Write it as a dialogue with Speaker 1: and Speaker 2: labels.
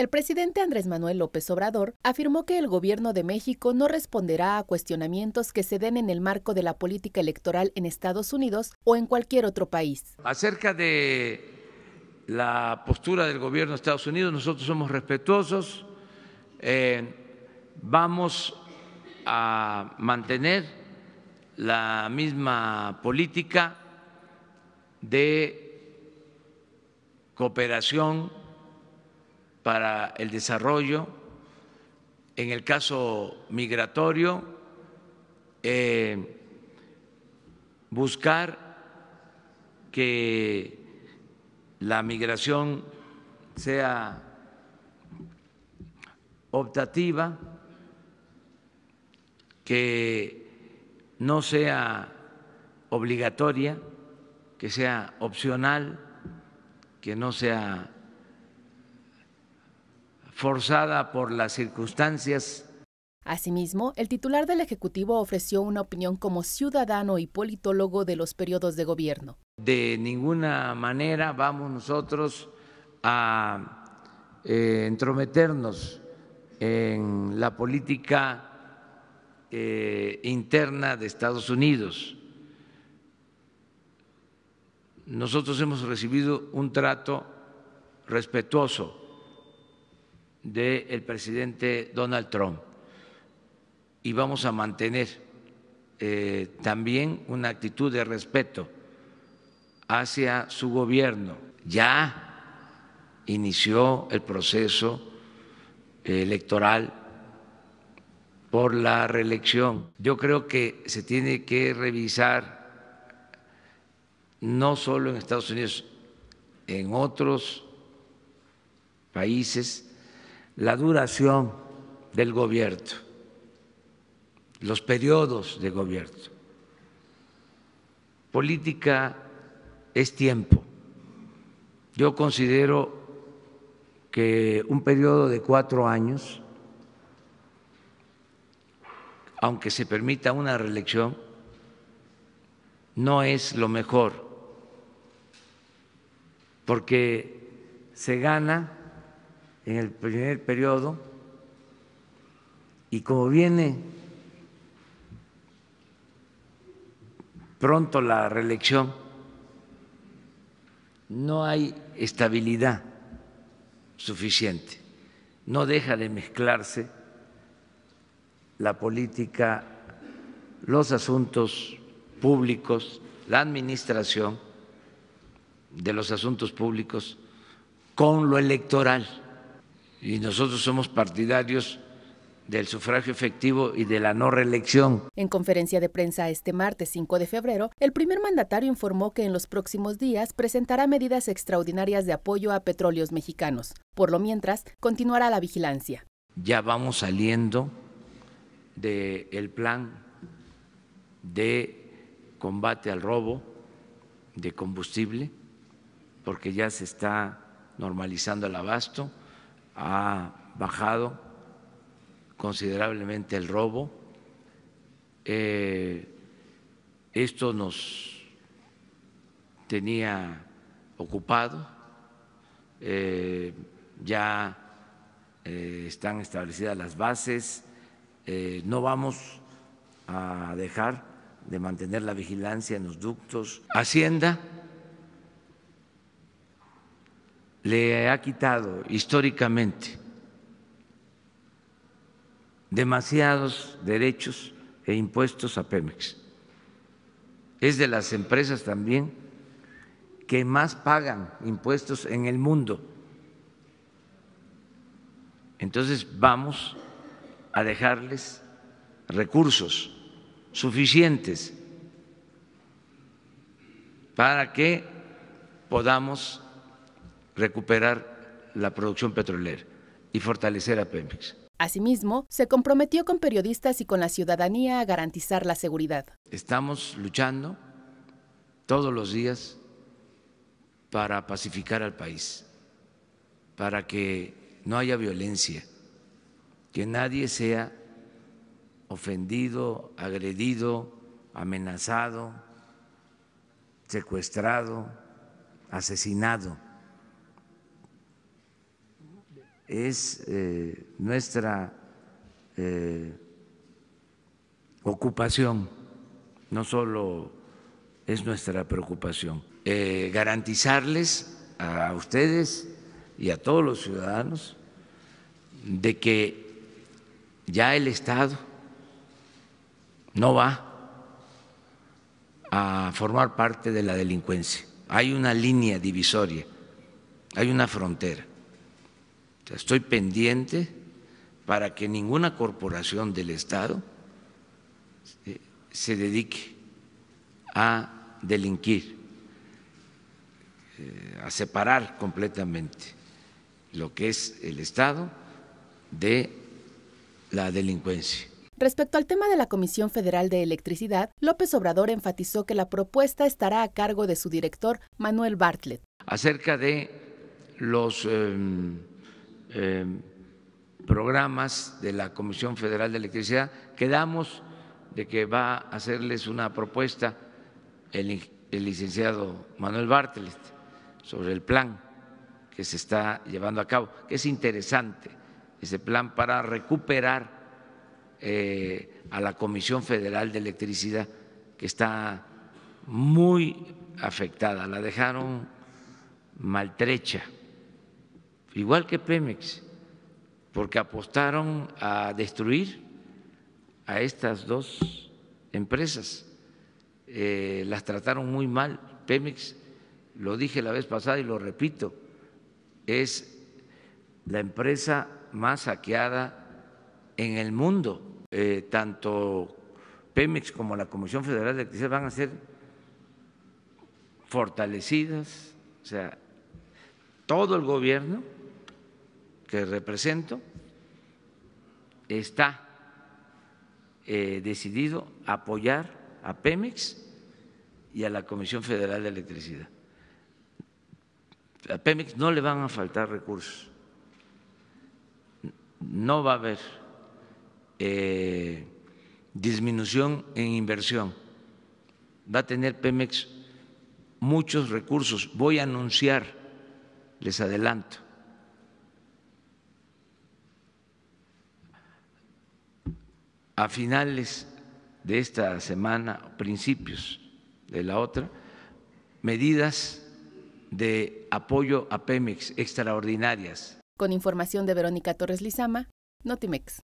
Speaker 1: El presidente Andrés Manuel López Obrador afirmó que el gobierno de México no responderá a cuestionamientos que se den en el marco de la política electoral en Estados Unidos o en cualquier otro país.
Speaker 2: Acerca de la postura del gobierno de Estados Unidos, nosotros somos respetuosos, eh, vamos a mantener la misma política de cooperación para el desarrollo, en el caso migratorio, eh, buscar que la migración sea optativa, que no sea obligatoria, que sea opcional, que no sea forzada por las circunstancias.
Speaker 1: Asimismo, el titular del Ejecutivo ofreció una opinión como ciudadano y politólogo de los periodos de gobierno.
Speaker 2: De ninguna manera vamos nosotros a eh, entrometernos en la política eh, interna de Estados Unidos. Nosotros hemos recibido un trato respetuoso del presidente Donald Trump y vamos a mantener eh, también una actitud de respeto hacia su gobierno. Ya inició el proceso electoral por la reelección. Yo creo que se tiene que revisar no solo en Estados Unidos, en otros países, la duración del gobierno, los periodos de gobierno. Política es tiempo. Yo considero que un periodo de cuatro años, aunque se permita una reelección, no es lo mejor, porque se gana en el primer periodo y como viene pronto la reelección, no hay estabilidad suficiente, no deja de mezclarse la política, los asuntos públicos, la administración de los asuntos públicos con lo electoral y nosotros somos partidarios del sufragio efectivo y de la no reelección.
Speaker 1: En conferencia de prensa este martes 5 de febrero, el primer mandatario informó que en los próximos días presentará medidas extraordinarias de apoyo a petróleos mexicanos. Por lo mientras, continuará la vigilancia.
Speaker 2: Ya vamos saliendo del plan de combate al robo de combustible, porque ya se está normalizando el abasto ha bajado considerablemente el robo. Eh, esto nos tenía ocupado, eh, ya eh, están establecidas las bases, no vamos a dejar de mantener la vigilancia en los ductos. Hacienda le ha quitado históricamente demasiados derechos e impuestos a Pemex. Es de las empresas también que más pagan impuestos en el mundo. Entonces vamos a dejarles recursos suficientes para que podamos recuperar la producción petrolera y fortalecer a Pemex.
Speaker 1: Asimismo, se comprometió con periodistas y con la ciudadanía a garantizar la seguridad.
Speaker 2: Estamos luchando todos los días para pacificar al país, para que no haya violencia, que nadie sea ofendido, agredido, amenazado, secuestrado, asesinado es eh, nuestra eh, ocupación, no solo es nuestra preocupación. Eh, garantizarles a ustedes y a todos los ciudadanos de que ya el Estado no va a formar parte de la delincuencia. Hay una línea divisoria, hay una frontera. Estoy pendiente para que ninguna corporación del Estado eh, se dedique a delinquir, eh, a separar completamente lo que es el Estado de la delincuencia.
Speaker 1: Respecto al tema de la Comisión Federal de Electricidad, López Obrador enfatizó que la propuesta estará a cargo de su director, Manuel Bartlett.
Speaker 2: Acerca de los em, programas de la Comisión Federal de Electricidad, quedamos de que va a hacerles una propuesta el, el licenciado Manuel Bartlett sobre el plan que se está llevando a cabo, que es interesante ese plan para recuperar eh, a la Comisión Federal de Electricidad, que está muy afectada, la dejaron maltrecha, igual que Pemex, porque apostaron a destruir a estas dos empresas, eh, las trataron muy mal. Pemex, lo dije la vez pasada y lo repito, es la empresa más saqueada en el mundo eh, tanto Pemex como la Comisión Federal de Electricidad van a ser fortalecidas, o sea, todo el gobierno que represento está eh, decidido a apoyar a Pemex y a la Comisión Federal de Electricidad. A Pemex no le van a faltar recursos, no va a haber eh, disminución en inversión. Va a tener Pemex muchos recursos. Voy a anunciar, les adelanto, a finales de esta semana, principios de la otra, medidas de apoyo a Pemex extraordinarias.
Speaker 1: Con información de Verónica Torres Lizama, Notimex.